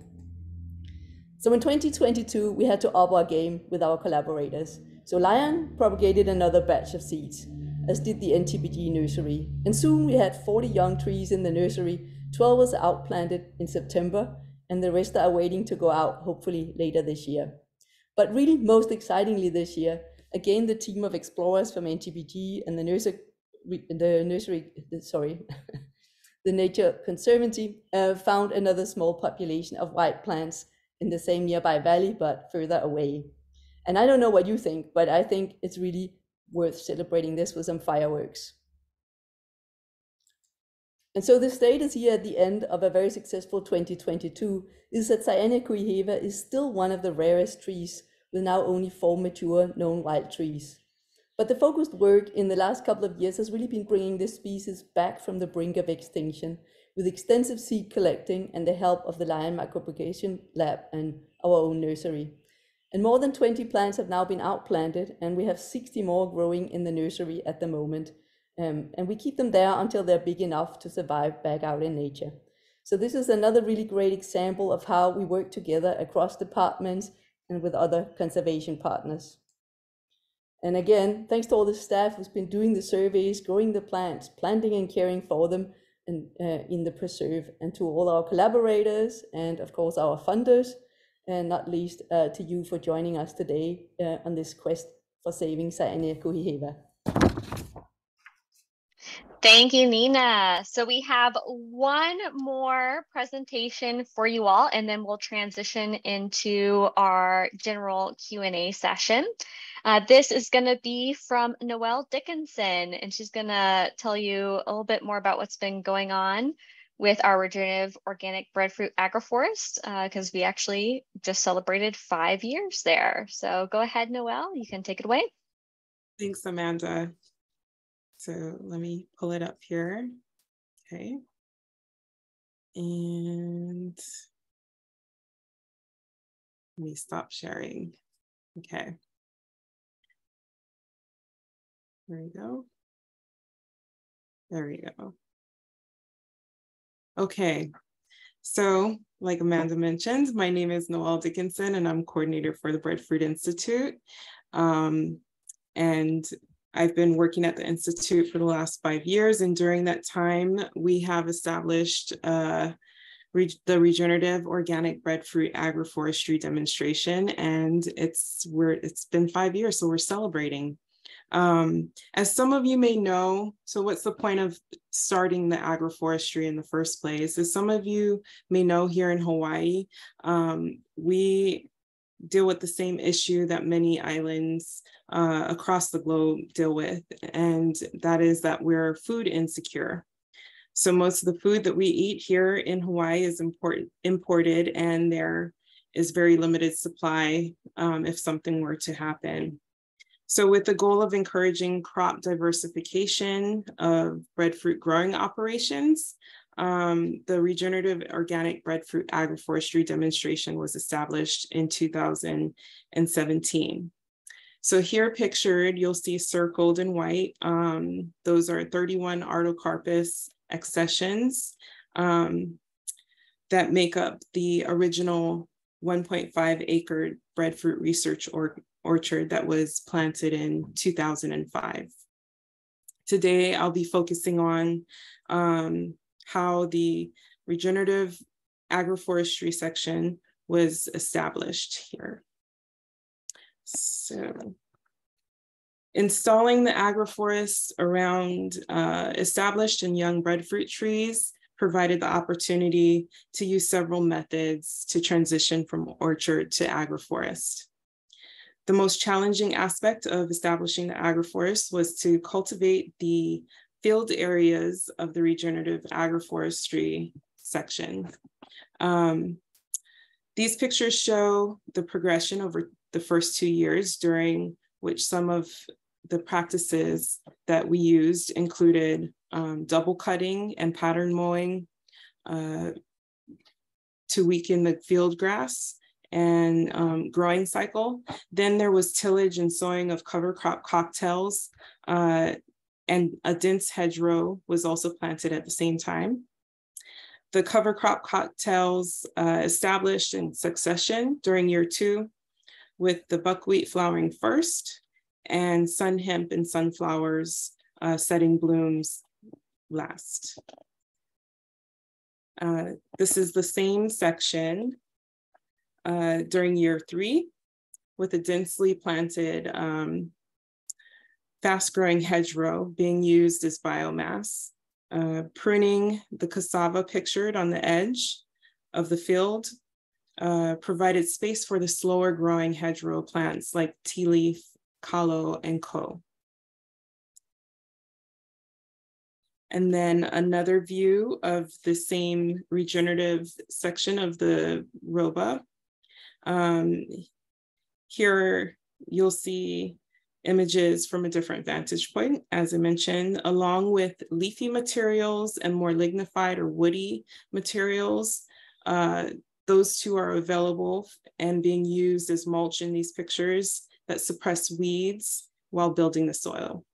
So in 2022, we had to up our game with our collaborators. So Lyon propagated another batch of seeds, as did the NTBG nursery. And soon we had 40 young trees in the nursery, 12 was outplanted in September, and the rest are waiting to go out hopefully later this year. But really most excitingly this year, again, the team of explorers from NTBG and the nursery, the nursery, sorry, the Nature Conservancy uh, found another small population of white plants in the same nearby valley, but further away. And I don't know what you think, but I think it's really worth celebrating this with some fireworks. And so the status here at the end of a very successful 2022 is that Cyanea is still one of the rarest trees with now only four mature known wild trees. But the focused work in the last couple of years has really been bringing this species back from the brink of extinction with extensive seed collecting and the help of the Lyon Micropropagation Lab and our own nursery. And more than 20 plants have now been outplanted, and we have 60 more growing in the nursery at the moment. Um, and we keep them there until they're big enough to survive back out in nature. So this is another really great example of how we work together across departments and with other conservation partners. And again, thanks to all the staff who's been doing the surveys, growing the plants, planting and caring for them in, uh, in the preserve, and to all our collaborators, and of course our funders, and not least uh, to you for joining us today uh, on this quest for saving Cyanea kuhihewa. Thank you, Nina. So we have one more presentation for you all, and then we'll transition into our general Q&A session. Uh, this is going to be from Noelle Dickinson, and she's going to tell you a little bit more about what's been going on with our regenerative organic breadfruit agroforest, because uh, we actually just celebrated five years there. So go ahead, Noelle, you can take it away. Thanks, Amanda. So let me pull it up here. Okay. And let me stop sharing. Okay. There we go. There we go. Okay. So, like Amanda mentioned, my name is Noelle Dickinson, and I'm coordinator for the Breadfruit Institute. Um, and I've been working at the Institute for the last five years, and during that time, we have established uh, the regenerative organic breadfruit agroforestry demonstration, and it's we're it's been five years, so we're celebrating. Um, as some of you may know, so what's the point of starting the agroforestry in the first place? As some of you may know, here in Hawaii, um, we deal with the same issue that many islands uh, across the globe deal with, and that is that we're food insecure. So most of the food that we eat here in Hawaii is import imported, and there is very limited supply um, if something were to happen. So with the goal of encouraging crop diversification of breadfruit growing operations, um, the regenerative organic breadfruit agroforestry demonstration was established in 2017. So here pictured, you'll see circled in white. Um, those are 31 Artocarpus accessions um, that make up the original 1.5 acre breadfruit research or orchard that was planted in 2005. Today, I'll be focusing on um, how the regenerative agroforestry section was established here. So installing the agroforest around uh, established and young breadfruit trees provided the opportunity to use several methods to transition from orchard to agroforest. The most challenging aspect of establishing the agroforest was to cultivate the field areas of the regenerative agroforestry section. Um, these pictures show the progression over the first two years during which some of the practices that we used included um, double cutting and pattern mowing uh, to weaken the field grass and um, growing cycle. Then there was tillage and sowing of cover crop cocktails uh, and a dense hedgerow was also planted at the same time. The cover crop cocktails uh, established in succession during year two with the buckwheat flowering first and sun hemp and sunflowers uh, setting blooms last. Uh, this is the same section uh, during year three with a densely planted um, fast growing hedgerow being used as biomass, uh, pruning the cassava pictured on the edge of the field uh, provided space for the slower growing hedgerow plants like ti leaf, kalo, and ko. And then another view of the same regenerative section of the ROBA. Um, here you'll see images from a different vantage point, as I mentioned, along with leafy materials and more lignified or woody materials. Uh, those two are available and being used as mulch in these pictures that suppress weeds while building the soil.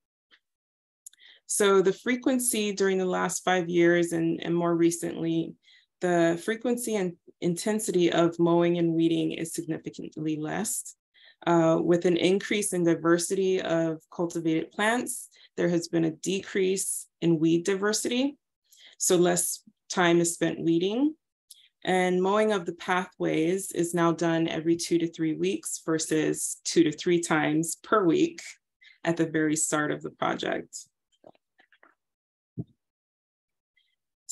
So the frequency during the last five years and, and more recently, the frequency and intensity of mowing and weeding is significantly less. Uh, with an increase in diversity of cultivated plants, there has been a decrease in weed diversity. So less time is spent weeding. And mowing of the pathways is now done every two to three weeks versus two to three times per week at the very start of the project.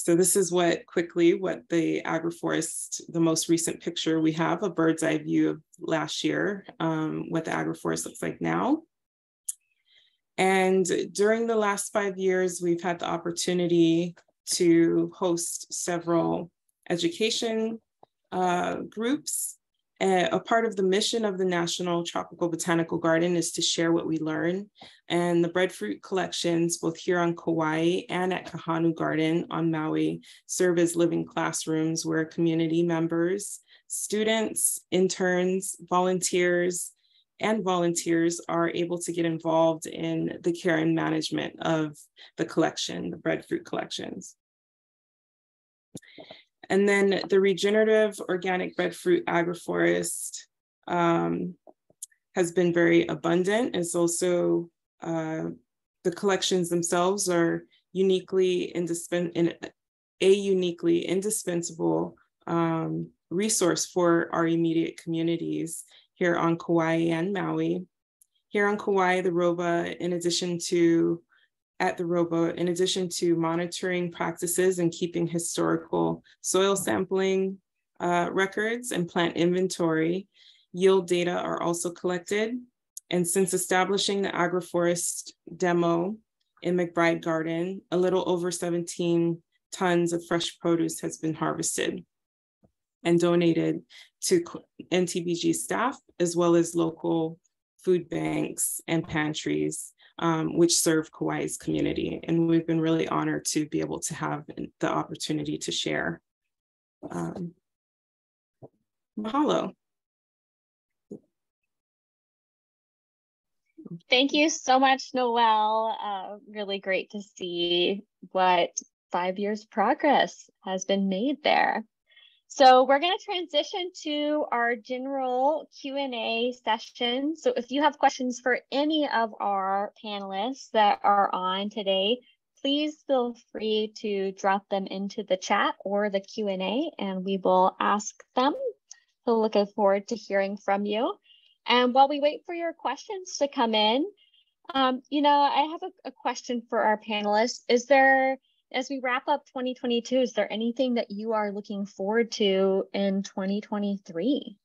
So this is what quickly what the agroforest, the most recent picture we have, a bird's eye view of last year, um, what the agroforest looks like now. And during the last five years, we've had the opportunity to host several education uh, groups Eh, a part of the mission of the National Tropical Botanical Garden is to share what we learn. And the breadfruit collections, both here on Kauai and at Kahanu Garden on Maui, serve as living classrooms where community members, students, interns, volunteers, and volunteers are able to get involved in the care and management of the collection, the breadfruit collections. And then the regenerative organic breadfruit agroforest um, has been very abundant. It's also, uh, the collections themselves are uniquely indispensable, in a uniquely indispensable um, resource for our immediate communities here on Kauai and Maui. Here on Kauai, the ROBA, in addition to at the ROBA, in addition to monitoring practices and keeping historical soil sampling uh, records and plant inventory, yield data are also collected. And since establishing the agroforest demo in McBride Garden, a little over 17 tons of fresh produce has been harvested and donated to NTBG staff, as well as local food banks and pantries um, which serve Kauai's community. And we've been really honored to be able to have the opportunity to share. Um, mahalo. Thank you so much, Noelle. Uh, really great to see what five years progress has been made there. So we're going to transition to our general Q&A session. So if you have questions for any of our panelists that are on today, please feel free to drop them into the chat or the Q&A and we will ask them. So looking forward to hearing from you. And while we wait for your questions to come in, um, you know, I have a, a question for our panelists. Is there as we wrap up 2022, is there anything that you are looking forward to in 2023?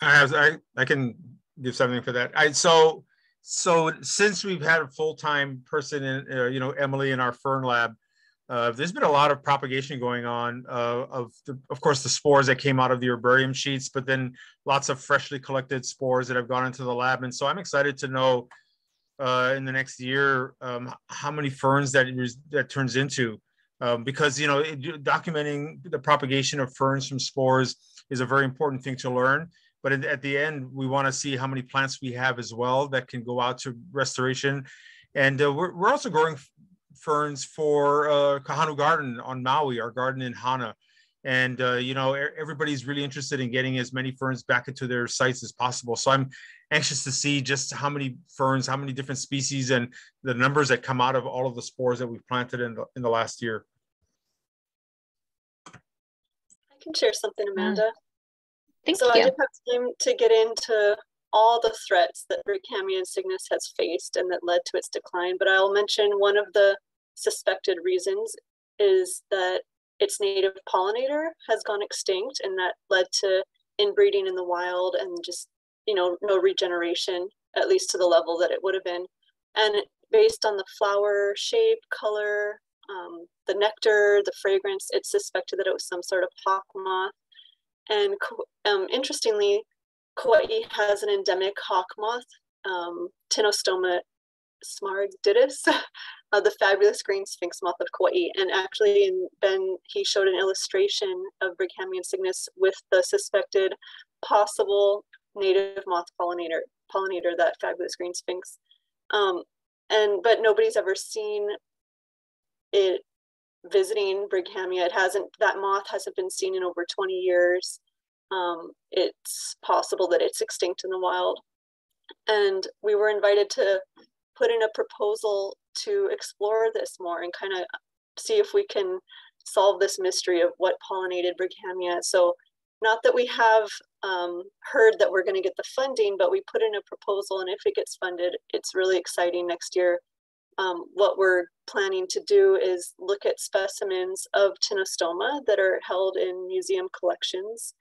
I have I, I can give something for that. I so so since we've had a full time person in uh, you know Emily in our fern lab, uh, there's been a lot of propagation going on uh, of the, of course the spores that came out of the herbarium sheets, but then lots of freshly collected spores that have gone into the lab. And so I'm excited to know uh, in the next year um, how many ferns that that turns into. Um, because you know it, documenting the propagation of ferns from spores is a very important thing to learn but at the end we want to see how many plants we have as well that can go out to restoration and uh, we're, we're also growing ferns for uh, Kahanu Garden on Maui, our garden in Hana. And, uh, you know, everybody's really interested in getting as many ferns back into their sites as possible. So I'm anxious to see just how many ferns, how many different species, and the numbers that come out of all of the spores that we've planted in the, in the last year. I can share something, Amanda. Thank so you. I didn't have time to get into all the threats that Brighamia insignis has faced and that led to its decline, but I'll mention one of the suspected reasons is that its native pollinator has gone extinct and that led to inbreeding in the wild and just you know no regeneration at least to the level that it would have been. And based on the flower shape color um, the nectar the fragrance it's suspected that it was some sort of hawk moth and um, interestingly kauai has an endemic hawk moth um, Tinostoma smaragditis uh, the fabulous green sphinx moth of Kauai. And actually, in Ben, he showed an illustration of Brighamia insignis with the suspected possible native moth pollinator, pollinator that fabulous green sphinx. Um, and but nobody's ever seen it visiting Brighamia. It hasn't that moth hasn't been seen in over 20 years. Um, it's possible that it's extinct in the wild. And we were invited to put in a proposal to explore this more and kind of see if we can solve this mystery of what pollinated Brighamia. So not that we have um, heard that we're going to get the funding, but we put in a proposal, and if it gets funded, it's really exciting next year. Um, what we're planning to do is look at specimens of Tinostoma that are held in museum collections,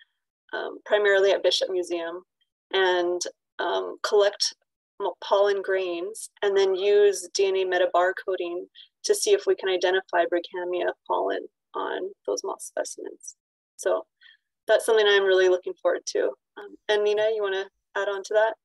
um, primarily at Bishop Museum, and um, collect pollen grains and then use DNA metabarcoding to see if we can identify Brighamia pollen on those moth specimens. So that's something I'm really looking forward to. Um, and Nina, you want to add on to that?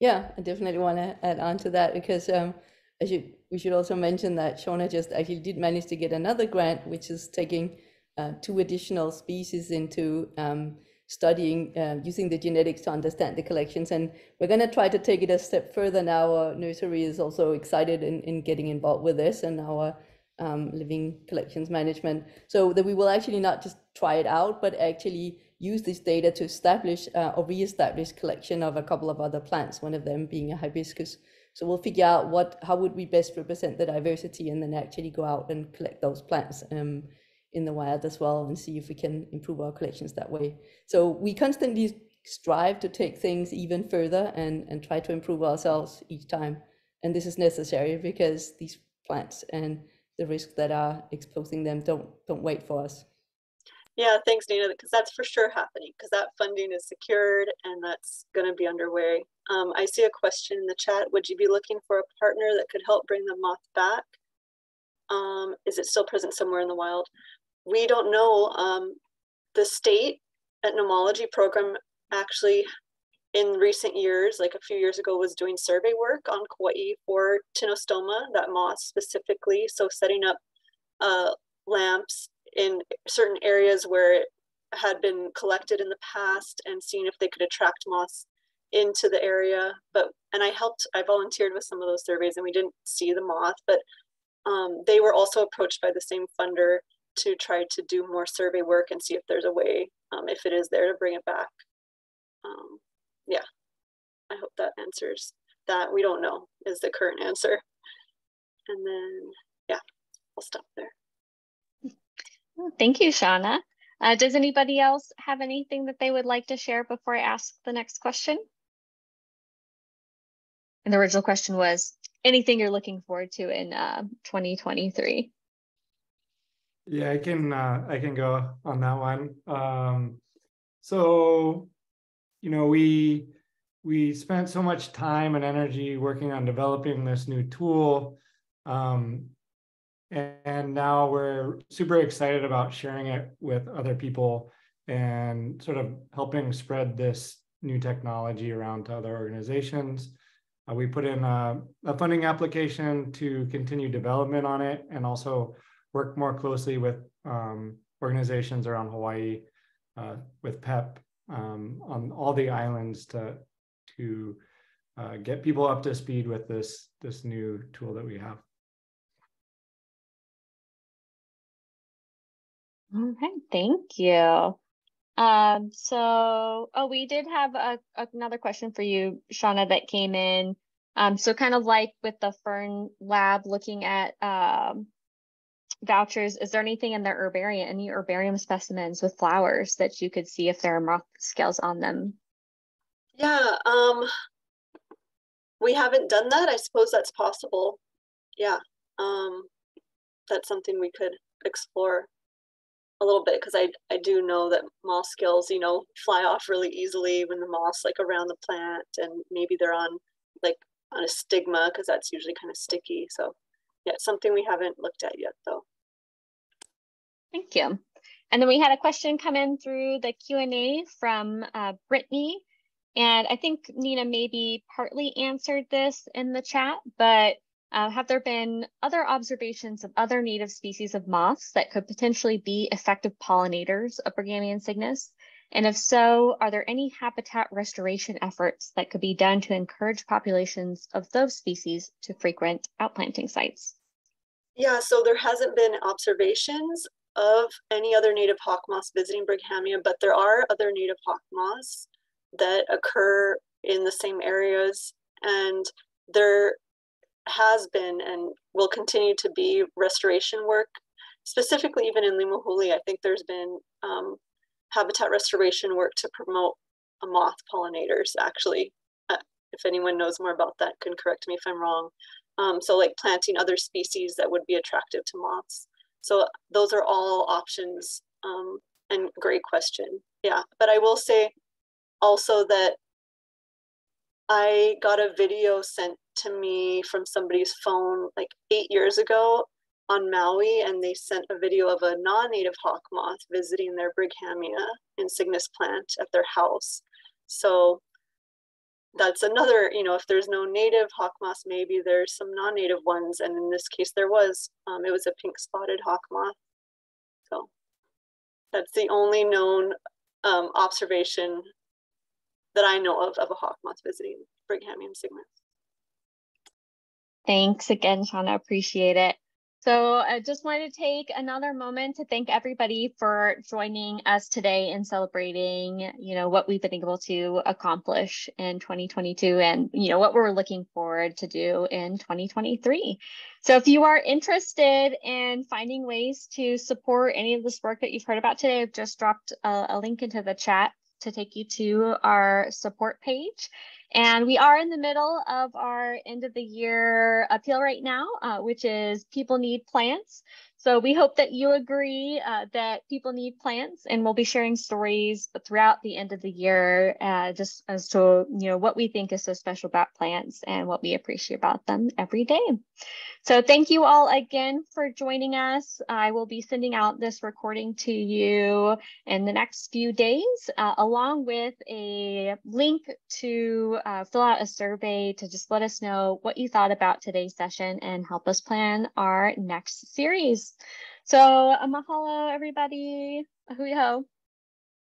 Yeah, I definitely want to add on to that because um, I should, we should also mention that Shauna just actually did manage to get another grant, which is taking uh, two additional species into um, studying uh, using the genetics to understand the collections. And we're going to try to take it a step further now. Our nursery is also excited in, in getting involved with this and our um, living collections management. So that we will actually not just try it out, but actually use this data to establish uh, or re-establish collection of a couple of other plants, one of them being a hibiscus. So we'll figure out what how would we best represent the diversity and then actually go out and collect those plants. Um, in the wild as well and see if we can improve our collections that way. So we constantly strive to take things even further and, and try to improve ourselves each time. And this is necessary because these plants and the risks that are exposing them don't don't wait for us. Yeah, thanks, Nina, because that's for sure happening because that funding is secured and that's going to be underway. Um, I see a question in the chat. Would you be looking for a partner that could help bring the moth back? Um, is it still present somewhere in the wild? We don't know. Um, the state entomology program actually in recent years, like a few years ago, was doing survey work on Kauai for Tinostoma, that moth specifically. So setting up uh, lamps in certain areas where it had been collected in the past and seeing if they could attract moths into the area. But and I helped, I volunteered with some of those surveys and we didn't see the moth, but um, they were also approached by the same funder to try to do more survey work and see if there's a way, um, if it is there, to bring it back. Um, yeah, I hope that answers that. We don't know is the current answer. And then, yeah, I'll stop there. Thank you, Shauna. Uh, does anybody else have anything that they would like to share before I ask the next question? And the original question was anything you're looking forward to in uh, 2023? Yeah, I can uh, I can go on that one. Um, so, you know, we we spent so much time and energy working on developing this new tool. Um, and now we're super excited about sharing it with other people and sort of helping spread this new technology around to other organizations. Uh, we put in a, a, funding application to continue development on it and also work more closely with um, organizations around Hawaii uh, with PEP um, on all the islands to, to uh, get people up to speed with this, this new tool that we have. All right, thank you. Um, so, oh, we did have a, another question for you, Shauna, that came in. Um, so kind of like with the Fern Lab looking at um, vouchers, is there anything in the herbarium, any herbarium specimens with flowers that you could see if there are moth scales on them? Yeah, um, we haven't done that. I suppose that's possible. Yeah, um, that's something we could explore a little bit because I, I do know that moss scales, you know, fly off really easily when the moss like around the plant and maybe they're on like on a stigma because that's usually kind of sticky. So yeah, something we haven't looked at yet though. Thank you. And then we had a question come in through the Q&A from uh, Brittany. And I think Nina maybe partly answered this in the chat, but uh, have there been other observations of other native species of moths that could potentially be effective pollinators of Brighamia insignis? And if so, are there any habitat restoration efforts that could be done to encourage populations of those species to frequent outplanting sites? Yeah, so there hasn't been observations of any other native hawk moths visiting Brighamia, but there are other native hawk moths that occur in the same areas. And there has been and will continue to be restoration work, specifically even in Limahuli. I think there's been um, habitat restoration work to promote moth pollinators, actually. Uh, if anyone knows more about that, can correct me if I'm wrong. Um, so like planting other species that would be attractive to moths. So those are all options um, and great question. Yeah, but I will say also that I got a video sent to me from somebody's phone like eight years ago on Maui, and they sent a video of a non native hawk moth visiting their Brighamia insignis plant at their house. So that's another, you know, if there's no native hawk moth, maybe there's some non native ones. And in this case, there was. Um, it was a pink spotted hawk moth. So that's the only known um, observation that I know of of a hawk moth visiting Brighamia insignis. Thanks again, Shauna. Appreciate it. So I just wanted to take another moment to thank everybody for joining us today and celebrating, you know, what we've been able to accomplish in 2022 and, you know, what we're looking forward to do in 2023. So if you are interested in finding ways to support any of this work that you've heard about today, I've just dropped a, a link into the chat to take you to our support page. And we are in the middle of our end of the year appeal right now, uh, which is people need plants. So we hope that you agree uh, that people need plants and we'll be sharing stories throughout the end of the year uh, just as to you know what we think is so special about plants and what we appreciate about them every day. So thank you all again for joining us. I will be sending out this recording to you in the next few days uh, along with a link to uh, fill out a survey to just let us know what you thought about today's session and help us plan our next series. So, mahalo, everybody. Ho.